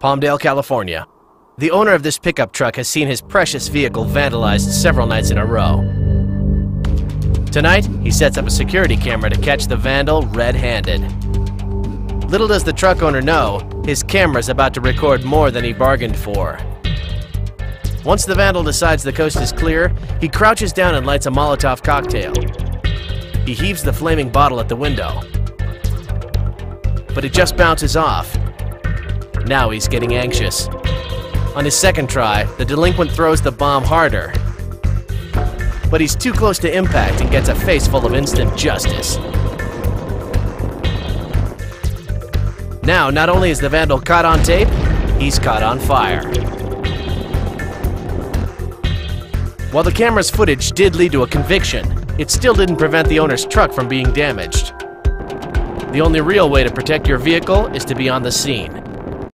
Palmdale, California. The owner of this pickup truck has seen his precious vehicle vandalized several nights in a row. Tonight, he sets up a security camera to catch the vandal red-handed. Little does the truck owner know, his camera's about to record more than he bargained for. Once the vandal decides the coast is clear, he crouches down and lights a Molotov cocktail. He heaves the flaming bottle at the window. But it just bounces off. Now he's getting anxious. On his second try, the delinquent throws the bomb harder. But he's too close to impact and gets a face full of instant justice. Now, not only is the vandal caught on tape, he's caught on fire. While the camera's footage did lead to a conviction, it still didn't prevent the owner's truck from being damaged. The only real way to protect your vehicle is to be on the scene.